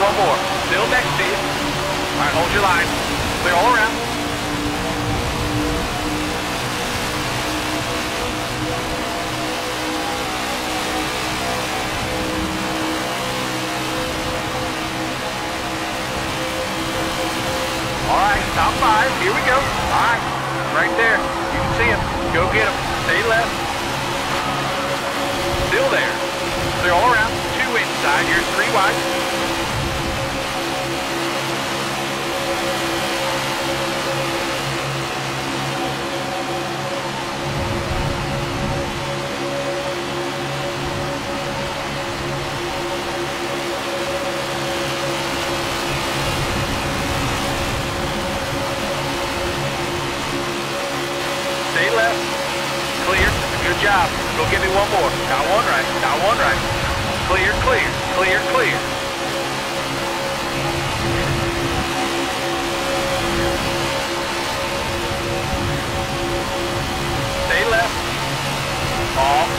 one more. Still next to you. All right, hold your line. Clear all around. All right, top five. Here we go. All right, right there. You can see him. Go get him. Stay left. Still there. Clear all around. Two inside. Here's three wide. One more. Got one right. Got one right. Clear, clear, clear, clear. Stay left. All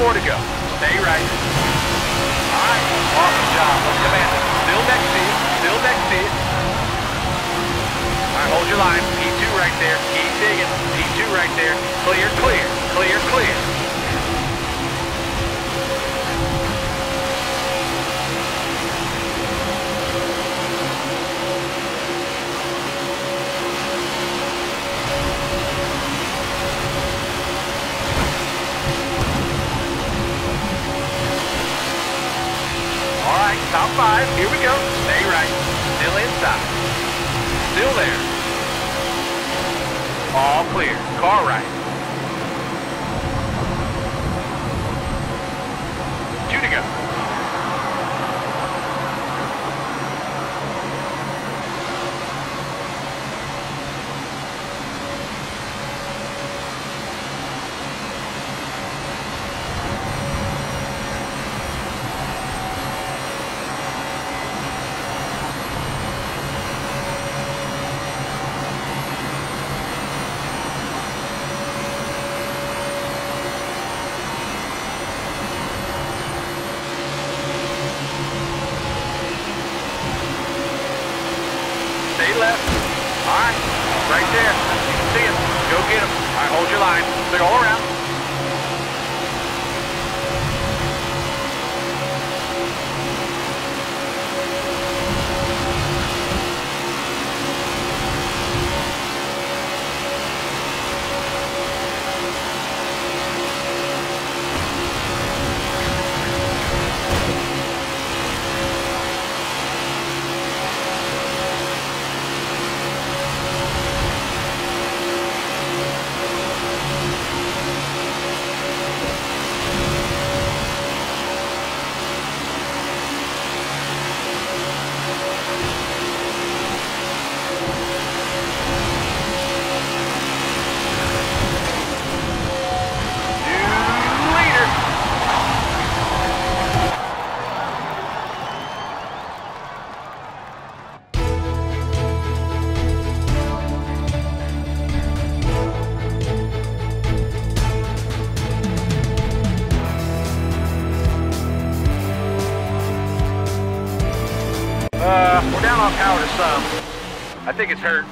more to go. Stay right. All right. Awesome job. Let's command it. Still to you. Still to you. All right, hold your line. P2 right there. Keep digging. P2 right there. Clear, clear. Clear, clear. Five. Here we go. Stay right. Still inside. Still there. All clear. Car right. Line. Stay all around. To some. I think it's hurt.